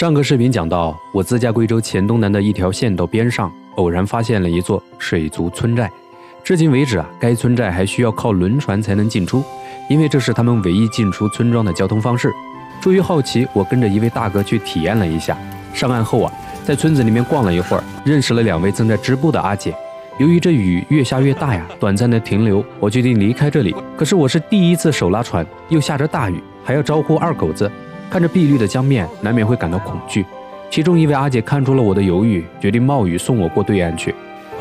上个视频讲到，我自驾贵州黔东南的一条县道边上，偶然发现了一座水族村寨。至今为止啊，该村寨还需要靠轮船才能进出，因为这是他们唯一进出村庄的交通方式。出于好奇，我跟着一位大哥去体验了一下。上岸后啊，在村子里面逛了一会儿，认识了两位正在织布的阿姐。由于这雨越下越大呀，短暂的停留，我决定离开这里。可是我是第一次手拉船，又下着大雨，还要招呼二狗子。看着碧绿的江面，难免会感到恐惧。其中一位阿姐看出了我的犹豫，决定冒雨送我过对岸去。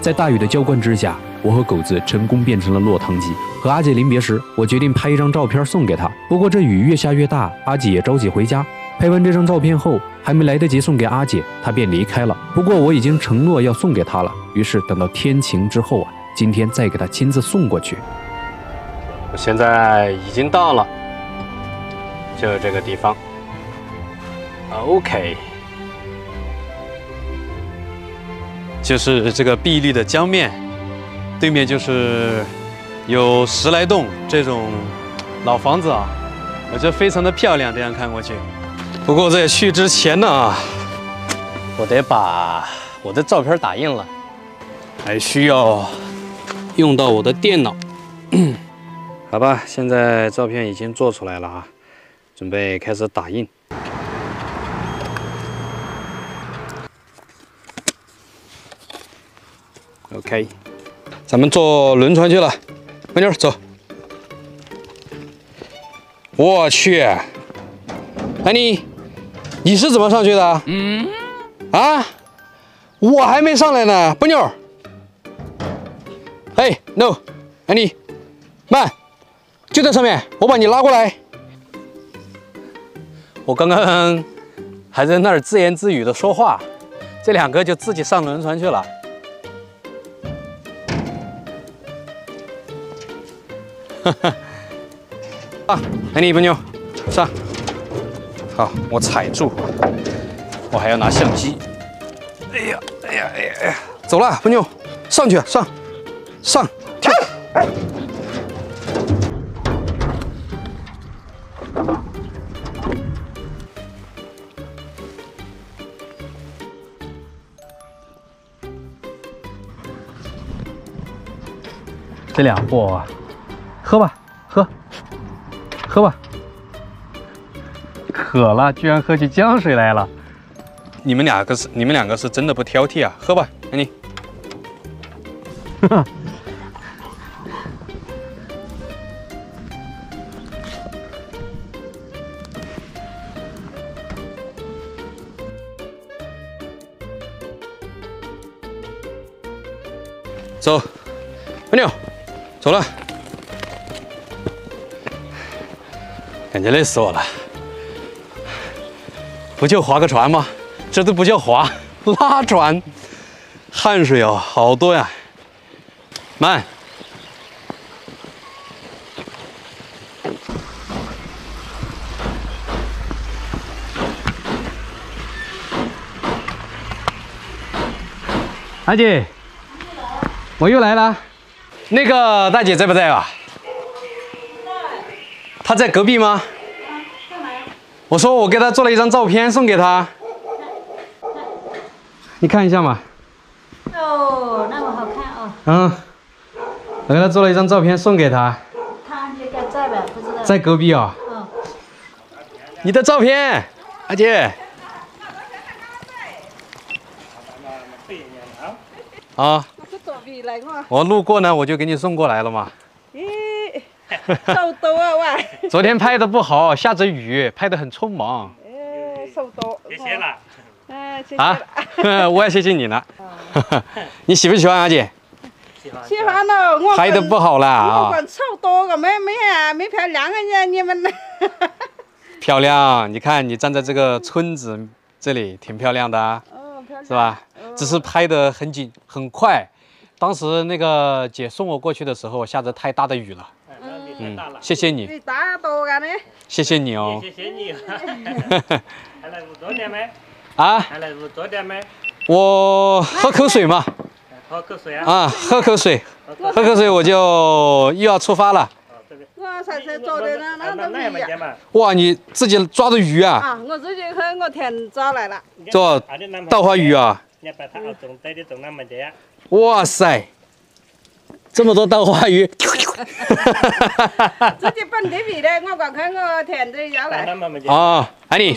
在大雨的浇灌之下，我和狗子成功变成了落汤鸡。和阿姐临别时，我决定拍一张照片送给她。不过这雨越下越大，阿姐也着急回家。拍完这张照片后，还没来得及送给阿姐，她便离开了。不过我已经承诺要送给她了，于是等到天晴之后啊，今天再给她亲自送过去。我现在已经到了，就这个地方。OK，就是这个碧绿的江面，对面就是有十来栋这种老房子啊，我觉得非常的漂亮。这样看过去，不过在去之前呢，我得把我的照片打印了，还需要用到我的电脑。好吧，现在照片已经做出来了啊，准备开始打印。OK，咱们坐轮船去了，美妞走。我去，安妮，你是怎么上去的？嗯。啊，我还没上来呢，波妞。哎，No，安妮，慢，就在上面，我把你拉过来。我刚刚还在那儿自言自语的说话，这两个就自己上轮船去了。啊，来你一不妞，上，好，我踩住，我还要拿相机。哎呀，哎呀，哎呀，哎呀，走了，不妞，上去，上，上，跳。哎这两步。喝吧，喝，喝吧。渴了，居然喝起江水来了。你们两个是，你们两个是真的不挑剔啊！喝吧，安妮。哈哈。走，阿牛，走了。感觉累死我了，不就划个船吗？这都不叫划，拉船，汗水哦，好多呀。慢，阿姐，我又来了。那个大姐在不在啊？她在隔壁吗？我说我给他做了一张照片送给他，你看一下嘛。哦，那么好看哦。嗯，我给他做了一张照片送给他。他应该在吧？不知道。在隔壁啊。嗯。你的照片，阿姐。啊。我路过呢，我就给你送过来了嘛。手多啊喂！昨天拍的不好，下着雨，拍的很匆忙。哎，手多。谢谢了。哎，谢谢啊，我也谢谢你了。你喜不喜欢阿姐？喜欢。喜欢了，我拍的不好了啊。我手多个没没啊，没漂亮啊你们呢？漂亮，你看你站在这个村子这里，挺漂亮的。哦，漂亮。是吧？只是拍的很紧很快，当时那个姐送我过去的时候，下着太大的雨了。嗯，谢谢你。谢谢你哦。谢谢你。还来屋多点没？啊？还来屋多点没？我喝口水嘛。喝口水啊？啊，喝口水，喝口水，我就又要出发了。我才才做的那，那都不一样。嘛？哇，你自己抓的鱼啊？啊，我自己去我田抓来了。做稻花鱼啊？哇塞，这么多稻花鱼！自己本地皮的，我光看我田里要来。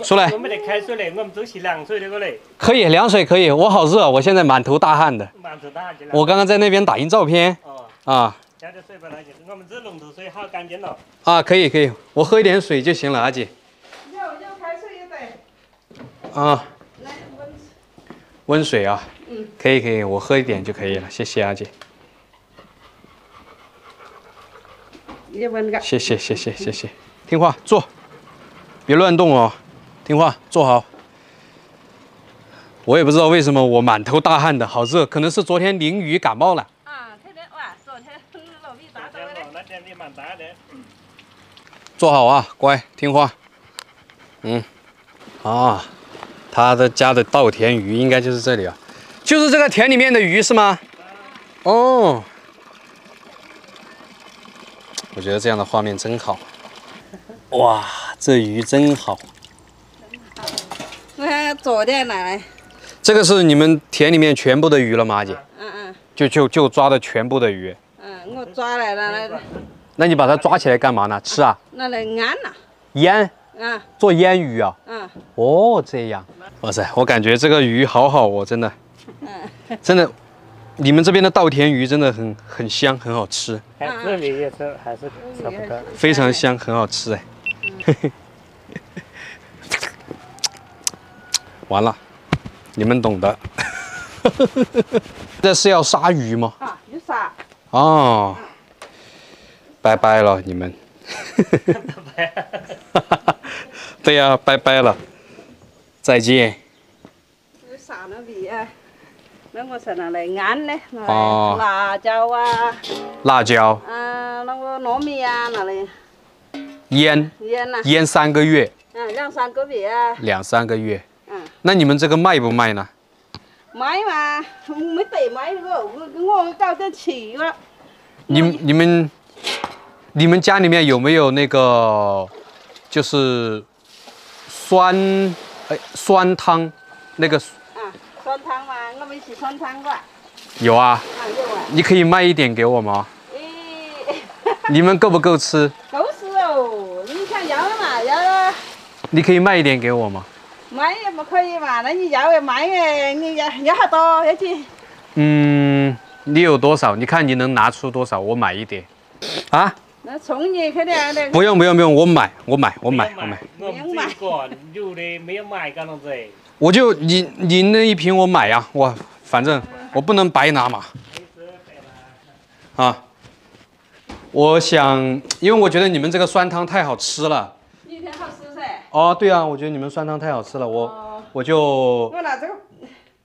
出来我。们得开水嘞，我们都洗凉水的过来。可以，凉水可以。我好热，我现在满头大汗的。满头大汗去了。我刚刚在那边打印照片哦，啊加点水吧，阿姐。我们这龙头水好干净了。啊，可以可以，我喝一点水就行了，阿姐。有有开水也得。啊，来温。温水啊。嗯。可以可以，我喝一点就可以了，谢谢阿姐，谢谢谢谢谢谢，听话坐，别乱动哦，听话坐好。我也不知道为什么我满头大汗的，好热，可能是昨天淋雨感冒了。啊，天天哇，昨天老米打到的。那天你蛮大的。坐好啊，乖，听话。嗯，啊，他的家的稻田鱼应该就是这里啊，就是这个田里面的鱼是吗？哦，我觉得这样的画面真好。哇，这鱼真好。我看昨天来，这个是你们田里面全部的鱼了吗，阿姐？嗯嗯就就就抓的全部的鱼。嗯，我抓来了，那那你把它抓起来干嘛呢？吃啊？那来腌呐。腌？啊做腌鱼啊？嗯哦，这样，哇塞，我感觉这个鱼好好哦，真的，嗯，真的，你们这边的稻田鱼真的很很香，很好吃，还这里也是还是差不多。非常香，很好吃哎。完了，你们懂的。这是要杀鱼吗？啊，有杀？哦，拜拜了你们。对呀、拜拜了，再见。有啥那味啊？那我才拿来腌呢，拿哦。来辣椒啊，辣椒。嗯，那个糯米啊，拿来。腌。腌呐，腌三个月，嗯，两三个月啊，两三个月。嗯，那你们这个卖不卖呢？买嘛，没得买那个，我我搞点气了，你你们你们家里面有没有那个就是酸哎酸汤？那个啊，酸汤嘛，我们吃酸汤吧，有啊？啊有啊，你可以卖一点给我吗？咦，你们够不够吃？够是哦，你想要嘛要了。你可以卖一点给我吗？卖也不可以嘛，那你要也买哎，你要要好多要去。嗯，你有多少？你看你能拿出多少，我买一点。啊？那葱你肯定。不用不用不用，我买我买我买我买，我们这个有的没有买干啷子？我就你你那一瓶我买呀、我反正我不能白拿嘛。啊，我想，因为我觉得你们这个酸汤太好吃了。你挺好吃噻。哦，对啊，我觉得你们酸汤太好吃了，我哦我就我拿这个，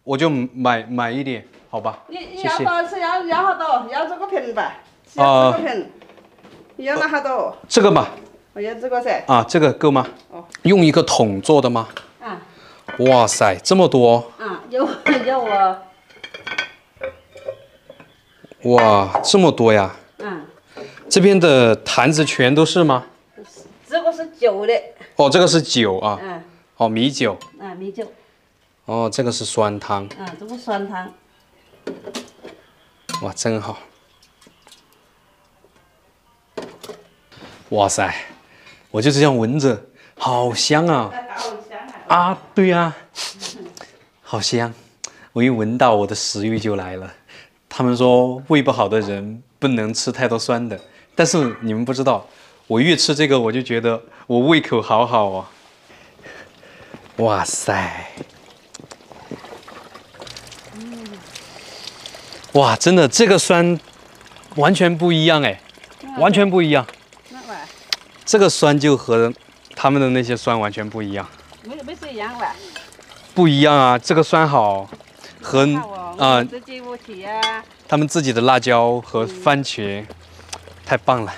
我就买买一点，好吧？你你。要多吃要要好多，要这个瓶吧？是哦要这个瓶。你要拿好多？这个嘛，我要这个噻。啊，这个够吗？哦用一个桶做的吗？啊哇塞，这么多！啊，有 有我。哇，这么多呀！嗯，这边的坛子全都是吗？这个是酒的。哦，这个是酒啊，嗯哦，米酒。啊，米酒。哦，这个是酸汤，啊，这个酸汤。哇，真好。哇塞，我就这样闻着，好香啊！啊，对呀、好香！我一闻到，我的食欲就来了。他们说胃不好的人不能吃太多酸的，但是你们不知道，我越吃这个，我就觉得我胃口好好哦。哇塞！哇，真的这个酸完全不一样哎，完全不一样。这个酸就和他们的那些酸完全不一样。没没是一样吧？不一样啊，这个酸好，和啊。他们自己的辣椒和番茄，太棒了。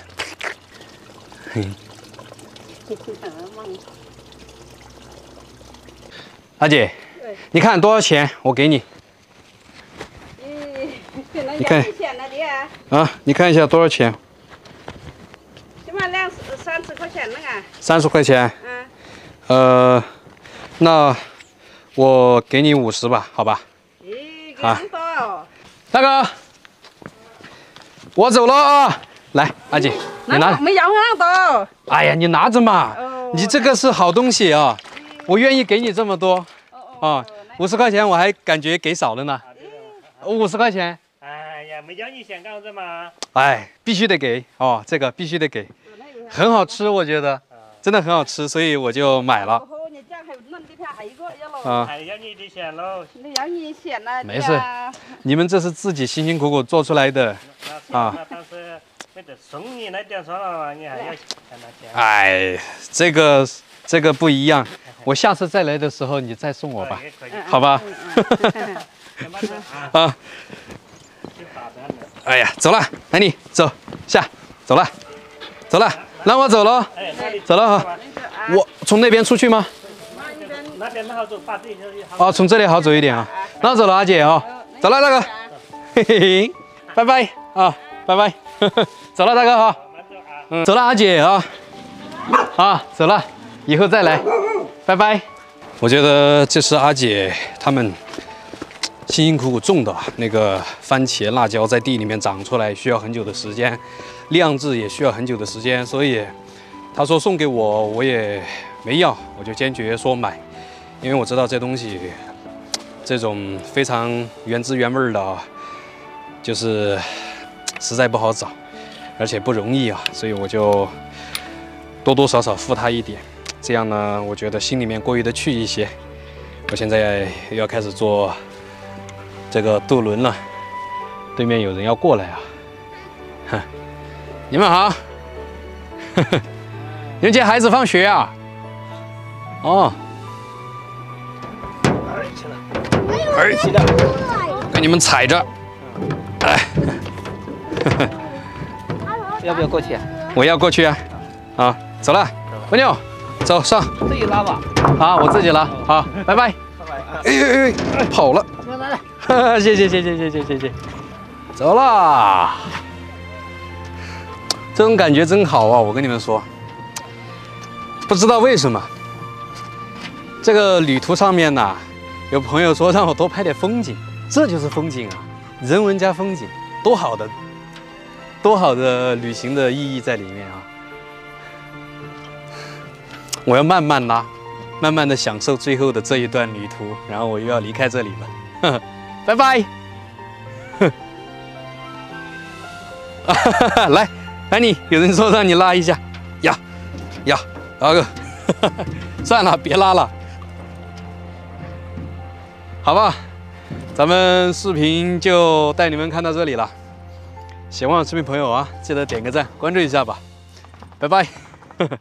阿姐，你看多少钱？我给你你看啊，啊，你看一下多少钱？起码两三十块钱。嗯，呃，那我给你五十吧，好吧？咦，啊咁多？哦，大哥，我走了啊！来，阿姐，你拿。没有咁多。哎呀，你拿着嘛哦，你这个是好东西啊，我愿意给你这么多啊，五十块钱我还感觉给少了呢，五十块钱，哎呀，没叫你先干子嘛。哎，必须得给哦，这个必须得给，很好吃，我觉得。真的很好吃，所以我就买了好，你这样还嫩的太一个一路。啊。哎，要你的钱喽。你让你钱了。没事你们这是自己辛辛苦苦做出来的，啊但是没得送你那点算了嘛，你还要向他钱。哎，这个这个不一样，我下次再来的时候你再送我吧。好吧？啊。哎呀，走了，來你走下，走了，走了，那我走了，走了哈。我从那边出去嗎？那边不好走，把这些好。哦，从这里好走一点啊。那走了，阿姐啊，走了，大哥，嘿嘿嘿，拜拜啊，拜拜，走了，大哥啊。走。了，阿姐啊，啊，走了，以后再来，拜拜。我觉得这是阿姐他们辛辛苦苦种的那个番茄、辣椒，在地里面长出来需要很久的時間，釀製也需要很久的时间，所以他说送给我，我也没要，我就坚决说买，因为我知道这东西这种非常原汁原味的啊，就是实在不好找。而且不容易啊，所以我就多多少少付他一点，这样呢，我觉得心里面过意得去一些。我现在要开始做这个渡轮了，对面有人要过来啊，哼，你们好，呵呵，你們接孩子放学啊？哦，兒起来！给你们踩着，哎。要不要过去啊？我要过去啊！啊，走了，蜗牛，走上自己拉吧。啊，我自己拉，好，拜拜。拜拜。哎哎哎，跑了，来来来，哈哈，谢谢谢谢谢谢谢谢，走啦。这种感觉真好啊！我跟你们说，不知道为什么，这个旅途上面呢，有朋友说让我多拍点风景，这就是风景啊，人文加风景，多好的，多好的旅行的意义在里面啊！我要慢慢拉，慢慢的享受最后的这一段旅途，然后我又要离开这里了，呵 呵拜拜。哼，来，来你，有人说让你拉一下，呀呀，拉个，算了，别拉了，好吧，咱们视频就带你们看到这里了。喜欢我视频朋友啊，记得点个赞，关注一下吧，拜拜。呵呵